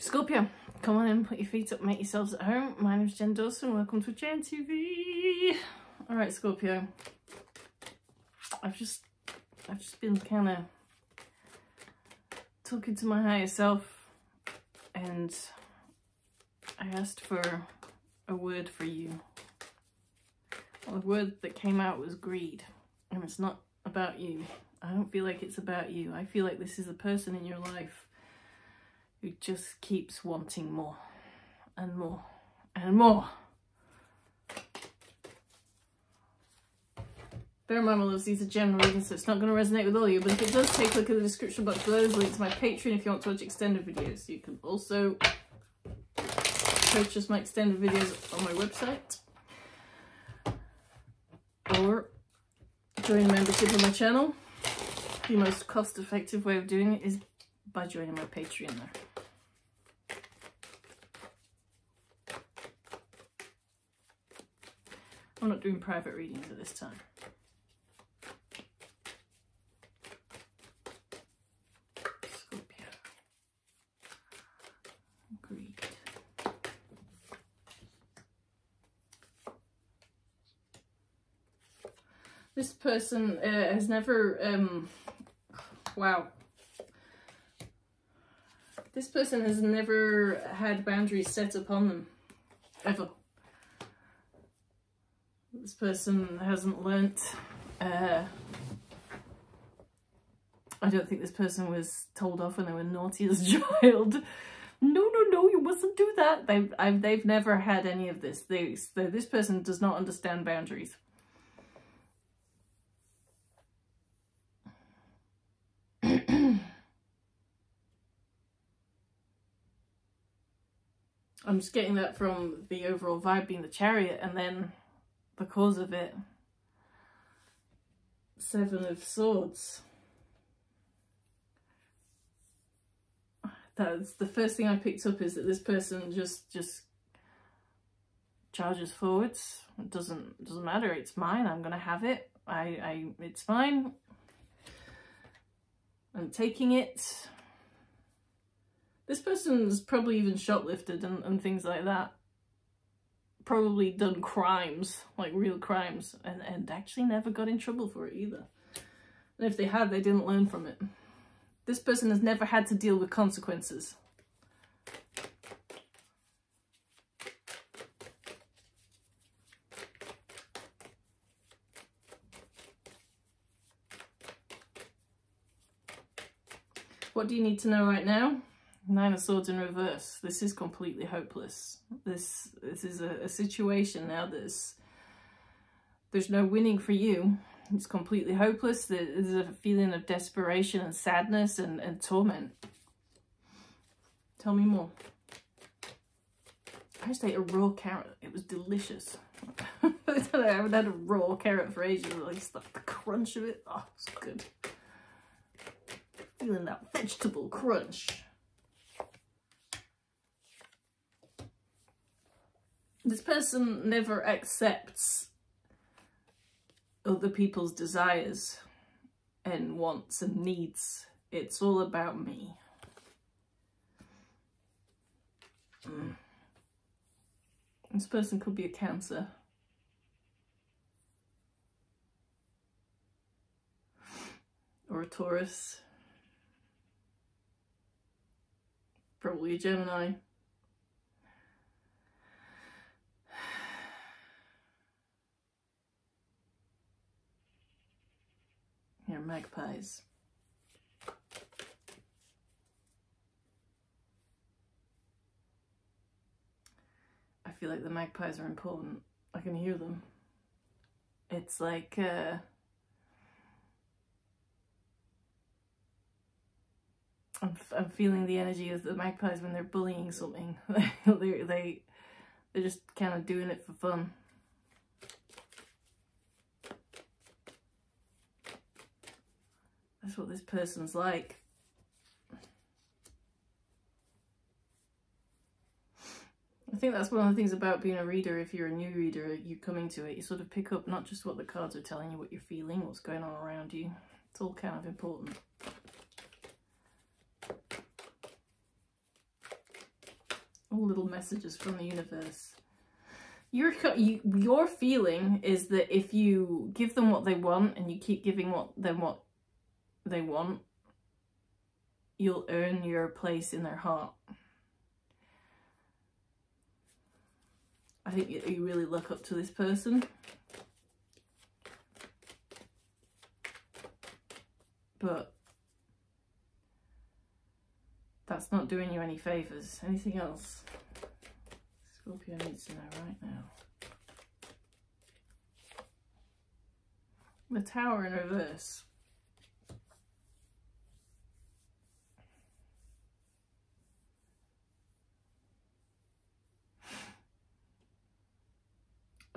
Scorpio, come on in, put your feet up, make yourselves at home. My name's Jen Dawson, welcome to Jen TV. Alright, Scorpio. I've just I've just been kinda talking to my higher self and I asked for a word for you. Well, the word that came out was greed. And it's not about you. I don't feel like it's about you. I feel like this is a person in your life who just keeps wanting more and more and more. Bear in mind, my loves, these are general readings, so it's not going to resonate with all of you, but if it does, take a look at the description box below. There's a link to my Patreon if you want to watch extended videos. You can also purchase my extended videos on my website or join membership on my channel. The most cost-effective way of doing it is by joining my Patreon there. I'm not doing private readings at this time. Scorpio. This person uh, has never, um, wow. This person has never had boundaries set upon them, ever person hasn't learnt uh, I don't think this person was told off when they were naughty as a child. No, no, no, you mustn't do that. They've, I've, they've never had any of this. They, this person does not understand boundaries. I'm just getting that from the overall vibe being the chariot and then because of it. Seven of Swords. That's the first thing I picked up is that this person just just charges forwards. It doesn't doesn't matter. It's mine. I'm gonna have it. I I it's fine. I'm taking it. This person's probably even shoplifted and, and things like that probably done crimes, like real crimes, and, and actually never got in trouble for it either. And if they had, they didn't learn from it. This person has never had to deal with consequences. What do you need to know right now? Nine of Swords in reverse. This is completely hopeless. This this is a, a situation now that's there's no winning for you. It's completely hopeless. There's a feeling of desperation and sadness and, and torment. Tell me more. I just ate a raw carrot. It was delicious. I haven't had a raw carrot for ages. At least the crunch of it. Oh, it's good. Feeling that vegetable crunch. This person never accepts other people's desires and wants and needs. It's all about me. Mm. This person could be a Cancer. Or a Taurus. Probably a Gemini. Magpies. I feel like the magpies are important. I can hear them. It's like, uh, I'm, I'm feeling the energy of the magpies when they're bullying something. they, they, they're just kind of doing it for fun. That's what this person's like. I think that's one of the things about being a reader. If you're a new reader, you're coming to it, you sort of pick up not just what the cards are telling you, what you're feeling, what's going on around you. It's all kind of important. All little messages from the universe. Your, you, your feeling is that if you give them what they want and you keep giving what them what they want, you'll earn your place in their heart. I think you really look up to this person. But that's not doing you any favours. Anything else? Scorpio needs to know right now. The Tower in reverse.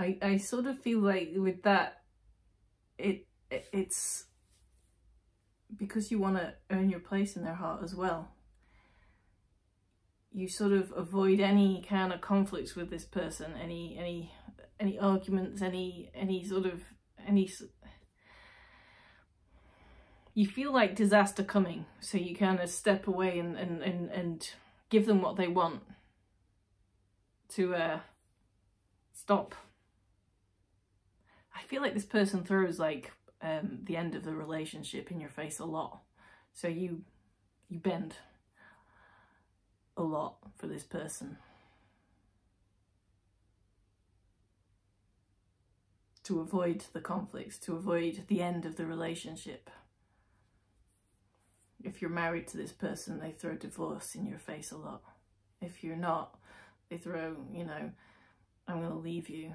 I, I sort of feel like with that, it, it it's because you want to earn your place in their heart as well. You sort of avoid any kind of conflicts with this person, any any any arguments, any any sort of any. You feel like disaster coming, so you kind of step away and and and, and give them what they want to uh, stop I feel like this person throws like um, the end of the relationship in your face a lot. So you you bend a lot for this person. To avoid the conflicts, to avoid the end of the relationship. If you're married to this person, they throw divorce in your face a lot. If you're not, they throw, you know, I'm going to leave you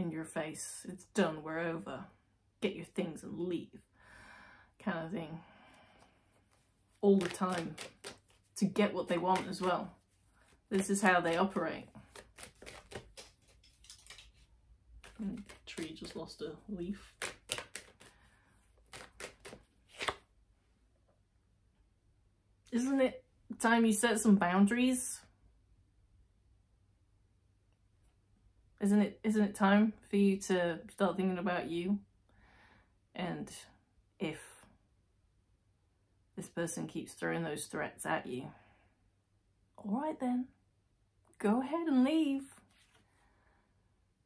in your face. It's done, we're over. Get your things and leave. Kind of thing. All the time. To get what they want as well. This is how they operate. And tree just lost a leaf. Isn't it time you set some boundaries? Isn't it isn't it time for you to start thinking about you? And if this person keeps throwing those threats at you, all right then, go ahead and leave.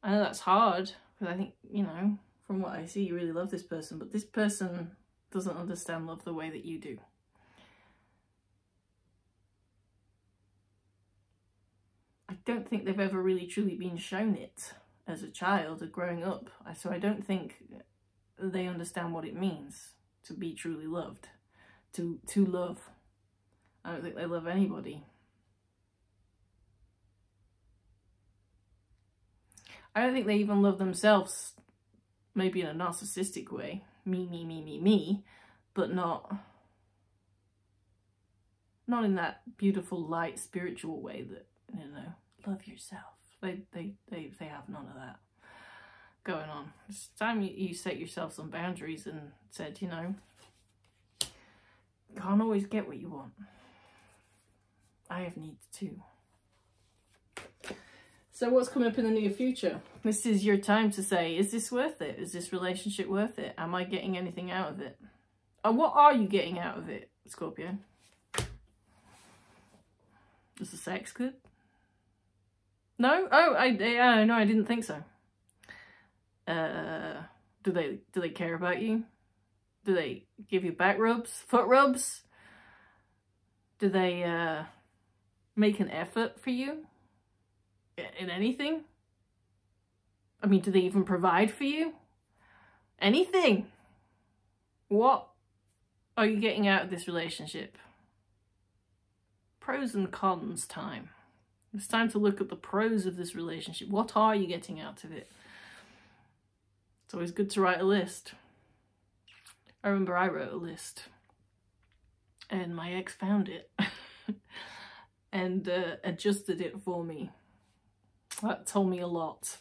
I know that's hard because I think, you know, from what I see, you really love this person, but this person doesn't understand love the way that you do. Don't think they've ever really truly been shown it as a child or growing up. So I don't think they understand what it means to be truly loved, to, to love. I don't think they love anybody. I don't think they even love themselves, maybe in a narcissistic way. Me, me, me, me, me, but not, not in that beautiful, light, spiritual way that you know, love yourself. They, they, they, they have none of that going on. It's time you, you set yourself some boundaries and said, you know, can't always get what you want. I have needs too. So what's coming up in the near future? This is your time to say, is this worth it? Is this relationship worth it? Am I getting anything out of it? And what are you getting out of it, Scorpio? Is the sex good? No? Oh, I, yeah, no, I didn't think so. Uh, do they, do they care about you? Do they give you back rubs, foot rubs? Do they, uh, make an effort for you? In anything? I mean, do they even provide for you? Anything? What are you getting out of this relationship? Pros and cons time. It's time to look at the pros of this relationship. What are you getting out of it? It's always good to write a list. I remember I wrote a list and my ex found it and uh, adjusted it for me. That told me a lot.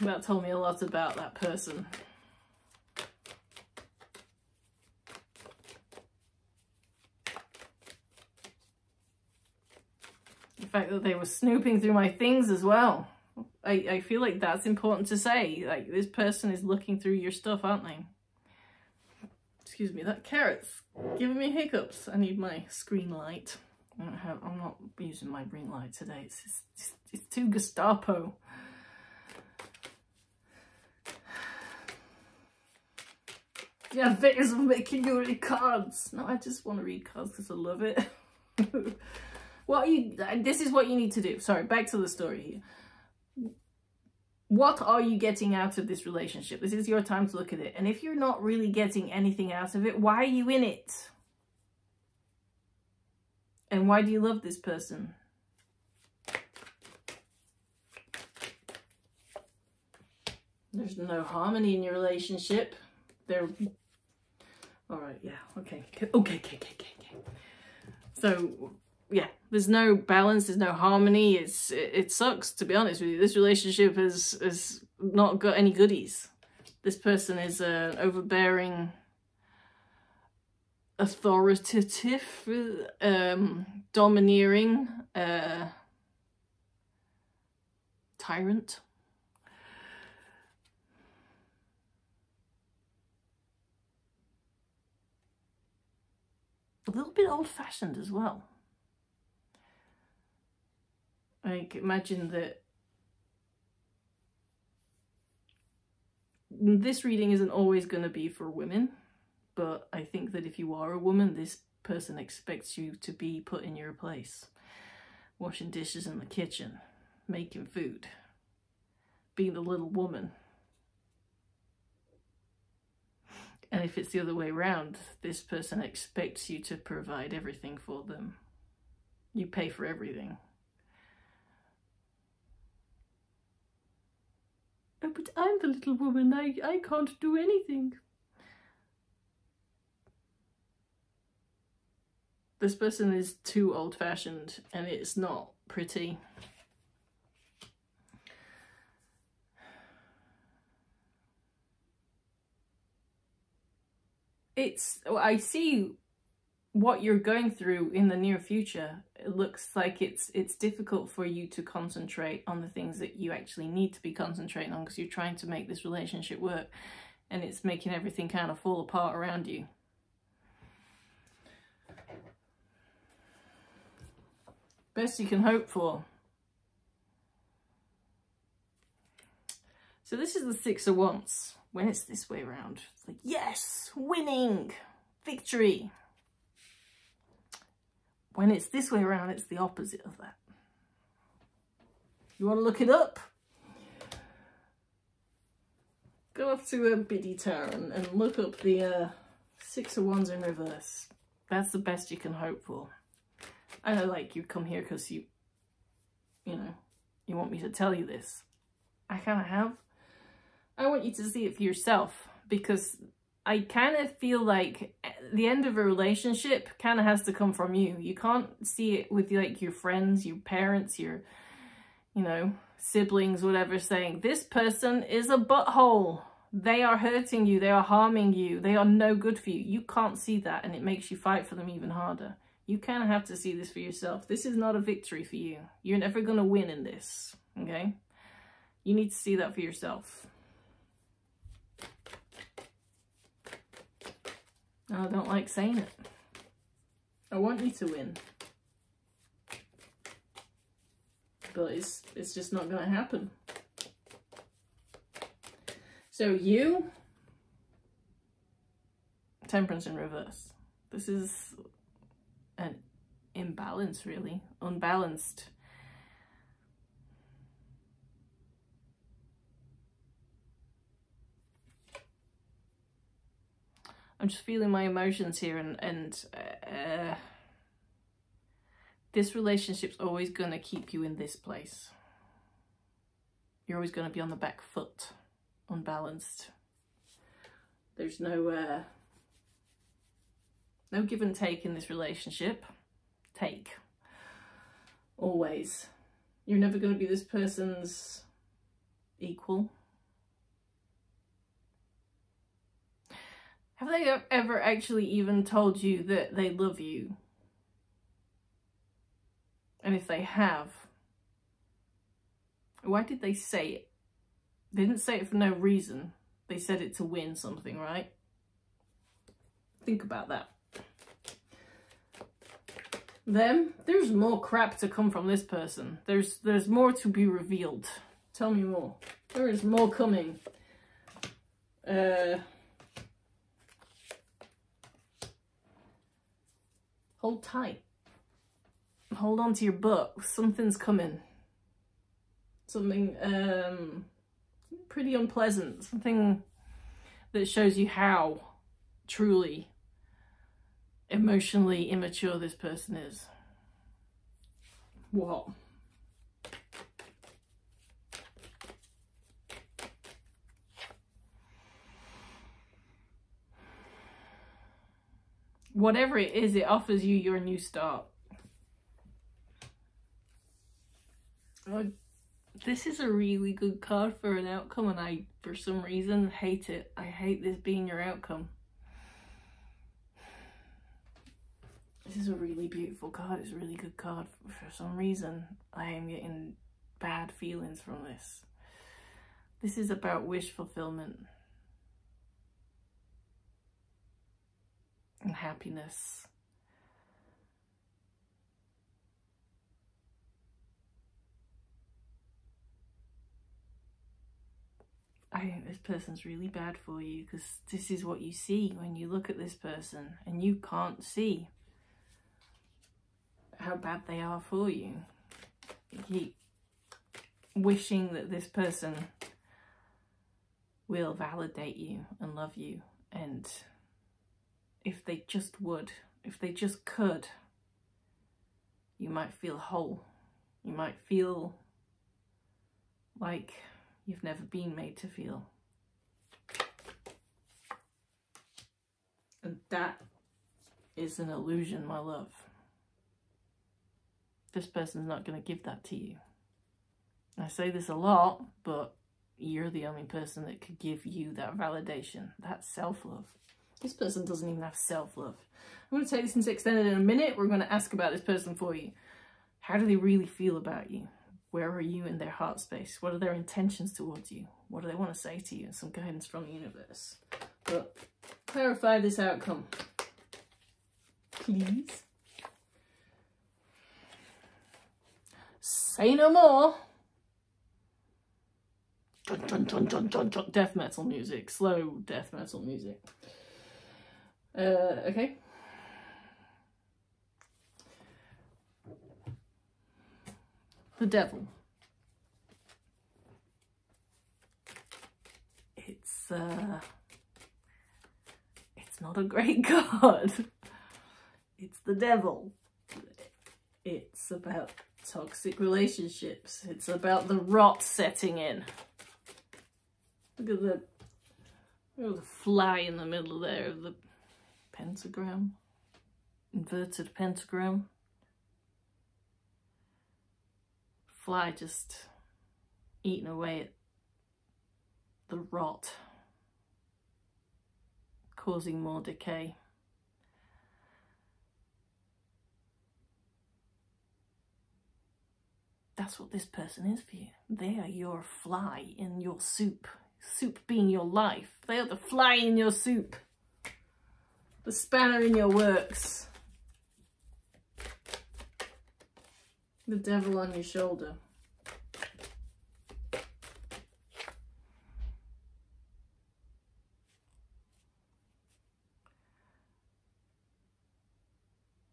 That told me a lot about that person. Fact that they were snooping through my things as well. I, I feel like that's important to say. Like, this person is looking through your stuff, aren't they? Excuse me, that carrot's giving me hiccups. I need my screen light. I don't have, I'm not using my ring light today. It's, it's, it's too Gestapo. Yeah, videos of making you read cards. No, I just want to read cards because I love it. what you, this is what you need to do. Sorry, back to the story here. What are you getting out of this relationship? This is your time to look at it. And if you're not really getting anything out of it, why are you in it? And why do you love this person? There's no harmony in your relationship. There. All right. Yeah. Okay. Okay. Okay. Okay. Okay. okay. So, yeah, there's no balance. There's no harmony. It's it, it sucks to be honest with you. This relationship has has not got any goodies. This person is an overbearing, authoritative, um, domineering, uh, tyrant. a little bit old-fashioned as well. Like, imagine that this reading isn't always going to be for women, but I think that if you are a woman, this person expects you to be put in your place. Washing dishes in the kitchen, making food, being the little woman. And if it's the other way around, this person expects you to provide everything for them. You pay for everything. Oh, but I'm the little woman. I, I can't do anything. This person is too old-fashioned and it's not pretty. it's I see what you're going through in the near future. It looks like it's it's difficult for you to concentrate on the things that you actually need to be concentrating on because you're trying to make this relationship work and it's making everything kind of fall apart around you. Best you can hope for. So this is the Six of Wands when it's this way around. It's like, yes, winning, victory. When it's this way around, it's the opposite of that. You want to look it up? Go off to a Biddy Tarot and, and look up the uh, Six of Wands in reverse. That's the best you can hope for. I know, like, you come here because you, you know, you want me to tell you this. I kind of have. I want you to see it for yourself because I kind of feel like eh, the end of a relationship kind of has to come from you. You can't see it with like your friends, your parents, your, you know, siblings, whatever, saying this person is a butthole. They are hurting you. They are harming you. They are no good for you. You can't see that and it makes you fight for them even harder. You kind of have to see this for yourself. This is not a victory for you. You're never going to win in this, okay? You need to see that for yourself. I don't like saying it. I want you to win. But it's, it's just not going to happen. So you, temperance in reverse. This is an imbalance, really. Unbalanced I'm just feeling my emotions here and, and uh, this relationship's always going to keep you in this place. You're always going to be on the back foot, unbalanced. There's no, uh, no give and take in this relationship. Take. Always. You're never going to be this person's equal. Have they ever actually even told you that they love you? And if they have, why did they say it? They didn't say it for no reason. They said it to win something, right? Think about that. Then there's more crap to come from this person. There's there's more to be revealed. Tell me more. There is more coming. Uh, hold tight. Hold on to your book. Something's coming. Something um pretty unpleasant. Something that shows you how truly emotionally immature this person is. What? Whatever it is, it offers you your new start. this is a really good card for an outcome and I, for some reason, hate it. I hate this being your outcome. This is a really beautiful card. It's a really good card. For some reason, I am getting bad feelings from this. This is about wish fulfillment. And happiness. I think this person's really bad for you because this is what you see when you look at this person and you can't see how bad they are for you. You keep wishing that this person will validate you and love you and if they just would, if they just could, you might feel whole. You might feel like you've never been made to feel. And that is an illusion, my love this person's not going to give that to you. I say this a lot, but you're the only person that could give you that validation, that self-love. This person doesn't even have self-love. I'm going to take this into extended in a minute. We're going to ask about this person for you. How do they really feel about you? Where are you in their heart space? What are their intentions towards you? What do they want to say to you? Some guidance from the universe. But clarify this outcome, please. Say no more. Dun, dun, dun, Death metal music. Slow death metal music. Uh, okay. The devil. It's, uh... It's not a great card. It's the devil. It's about toxic relationships. It's about the rot setting in. Look at the, look at the fly in the middle there of the pentagram. Inverted pentagram. Fly just eating away at the rot, causing more decay. That's what this person is for you. They are your fly in your soup. Soup being your life. They are the fly in your soup. The spanner in your works. The devil on your shoulder.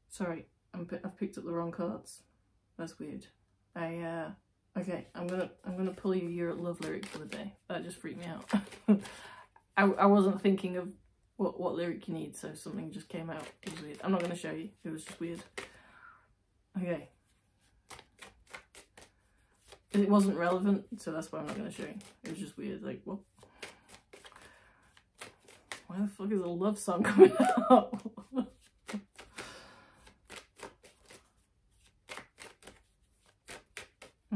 Sorry, i have picked up the wrong cards. That's weird. I uh okay, I'm gonna I'm gonna pull you your love lyric for the day. That just freaked me out. I I wasn't thinking of what what lyric you need, so something just came out. It was weird. I'm not gonna show you. It was just weird. Okay. It wasn't relevant, so that's why I'm not gonna show you. It was just weird. Like what? Why the fuck is a love song coming out?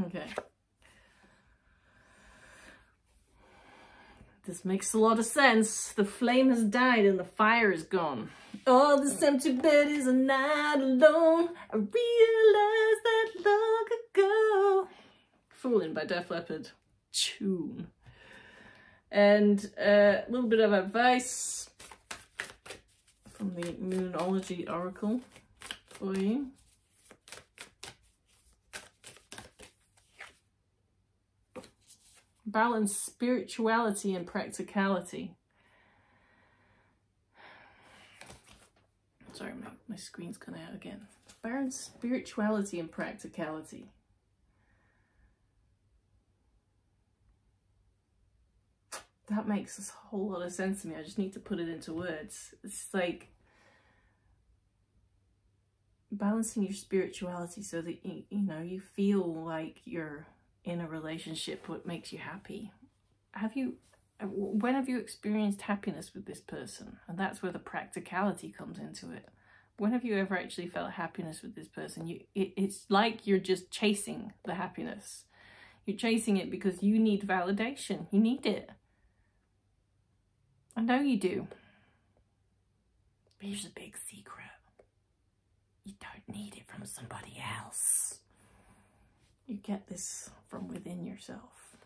Okay. This makes a lot of sense. The flame has died and the fire is gone. All this empty bed is a night alone. I realized that long ago. Fooling by Def Leppard. Tune. And uh, a little bit of advice from the Moonology Oracle for you. Balance spirituality and practicality. Sorry, my, my screen's coming out again. Balance spirituality and practicality. that makes a whole lot of sense to me. I just need to put it into words. It's like balancing your spirituality so that you, you know you feel like you're in a relationship what makes you happy. Have you when have you experienced happiness with this person? And that's where the practicality comes into it. When have you ever actually felt happiness with this person? You it, it's like you're just chasing the happiness. You're chasing it because you need validation. You need it. I know you do. But here's a big secret. You don't need it from somebody else. You get this from within yourself.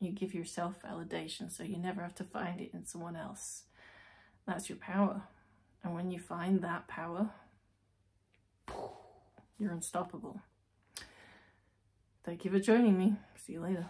You give yourself validation so you never have to find it in someone else. That's your power. And when you find that power, you're unstoppable. Thank you for joining me. See you later.